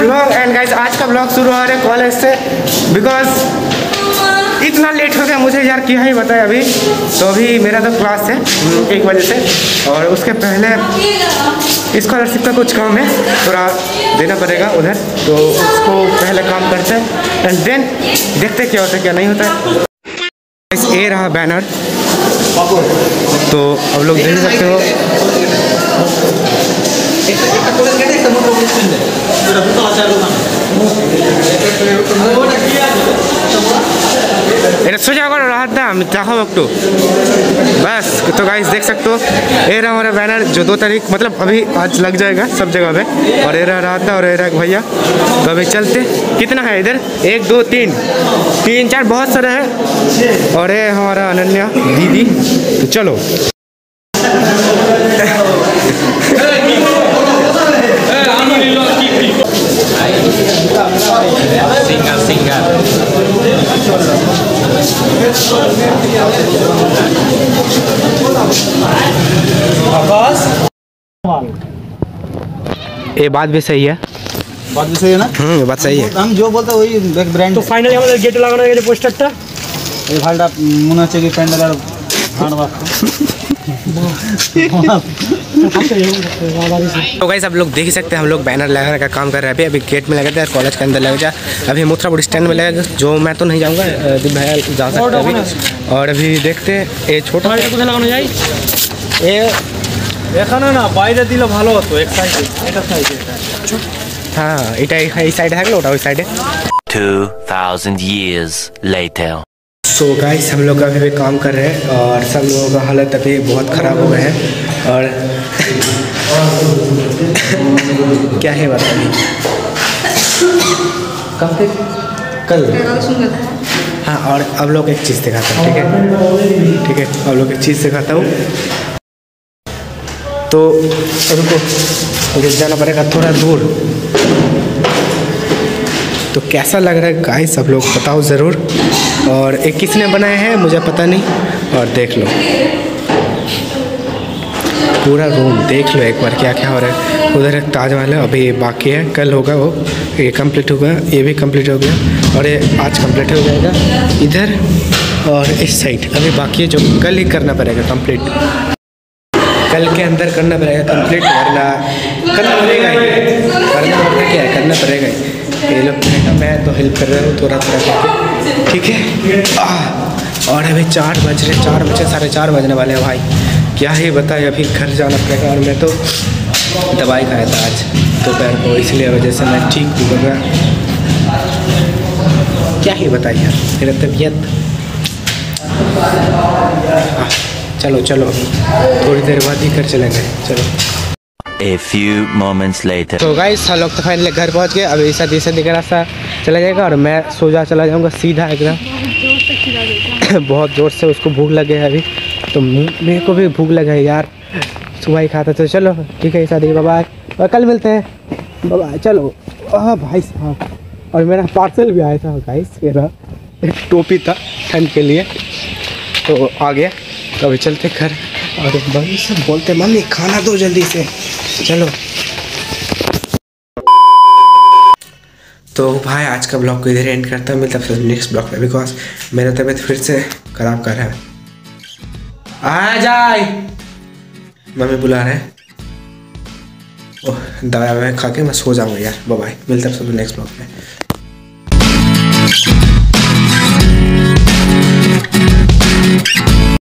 Blog and आज का blog शुरू हो रहा है कॉलेज से बिकॉज़ इतना लेट हो गया, मुझे यार क्या ही बताया अभी। तो अभी मेरा तो क्लास है, एक बजे से। और उसके पहले स्कॉलरशिप का कुछ काम है, थोड़ा देना पड़ेगा उधर। तो उसको पहले काम करते हैं एंड देन देखते क्या होता है, क्या नहीं होता है। ये रहा बैनर तो अब लोग देख सकते हो। এটা সোজা করে রাহাত দাম দেখাও একটু बस तो गाइस देख सकते हो ये रहा हमारा बैनर जो दो तारीख मतलब अभी आज लग जाएगा सब जगह पे और ये रहा राहत दा और ये रहा एक भैया तो अभी चलते कितना है इधर एक दो तीन तीन चार बहुत सारे हैं और ये हमारा अनन्या दीदी तो चलो ये बात भी सही है बात भी सही है ना हम्म ये बात सही है हम जो বলতে ওই ব্র্যান্ড তো ফাইনালি আমাদের গেটে লাগানো হয়ে গেছে পোস্টারটা এই ভালটা মনে হচ্ছে কি প্যান্ডেল আর আনবা तो गाइस आप लोग देख ही सकते हैं हम लोग बैनर लगाने का काम कर रहे हैं अभी अभी गेट में लगे थे और कॉलेज के अंदर लगे जा अभी मुथरापुर स्टैंड में लगेगा जो मैं तो नहीं जाऊँगा दीप भैया जा सकते हैं अभी और अभी देखते हैं ये छोटा এটা কোথায় লাগানো যায় ये এখানে না বাইরে দিলে ভালো হতো এক সাইডে এটা সাইডে हाँ এটা এই এই সাইডে থাকলে ওটা ওই সাইডে 2000 years later. सो गाइस हम लोग अभी भी काम कर रहे हैं और सब लोगों का हालत अभी बहुत ख़राब हो गए हैं और क्या है बात अभी? कल। हाँ और अब लोग एक चीज़ दिखाता हूँ, ठीक है? ठीक है अब लोग एक चीज़ दिखाता हूँ। तो रुको, मुझे जाना पड़ेगा थोड़ा दूर। तो कैसा लग रहा है? गाइस सब लोग बताओ ज़रूर। और एक किसने बनाए हैं, मुझे पता नहीं। और देख लो। पूरा रूम देख लो एक बार क्या क्या हो रहा है। उधर एक ताजमहल है, अभी बाकी है। कल होगा वो। ये कंप्लीट हो गया ये भी कंप्लीट हो गया। और ये आज कंप्लीट हो जाएगा। इधर और इस साइड अभी बाकी है जो कल ही करना पड़ेगा कंप्लीट कल के अंदर करना पड़ेगा कंप्लीट करना पड़ेगा ही। करना वरना क्या? करना पड़ेगा ये लोग कहेगा मैं तो हेल्प कर रहा हूँ थोड़ा थोड़ा करके। ठीक है? और अभी चार बज रहे, चार बजे, साढ़े चार बजने वाले हैं भाई। क्या ही बताए, अभी घर जाना पड़ेगा और मैं तो दवाई खाया था आज। दोपहर को, इसलिए वजह से मैं ठीक भी गया। क्या ही बताइए मेरा तबीयत। चलो चलो। थोड़ी देर बाद ही घर चलेंगे। चलो। A few moments later. तो गाइस हम लोग तो फाइनली घर पहुँच गए। अब ऐसा ऐसा दिख रास्ता चला जाएगा और मैं सोजा चला जाऊँगा सीधा एकदम। बहुत ज़ोर से उसको भूख लगे है अभी। तो मेरे को भी भूख लगा है यार। सुबह ही खाता तो चलो, ठीक है शादी बाय और कल मिलते हैं। बाबा चलो। हाँ भाई साहब। और मेरा पार्सल भी आया था गाइस मेरा। एक टोपी था, ठंड के लिए। तो आ गया। तो अभी चलते घर। और भाई से बोलते मम्मी, खाना दो जल्दी से। चलो। तो भाई, आज का ब्लॉग को इधर एंड करता हूँ। मिलता फिर नेक्स्ट ब्लॉग में बिकॉज़ मेरा तबीयत फिर से खराब कर रहा है। आ जाए। मम्मी बुला रहे हैं। ओह दवाई ववाई खा के मैं सो जाऊँगा यार। बाय मिलता फिर नेक्स्ट ब्लॉग में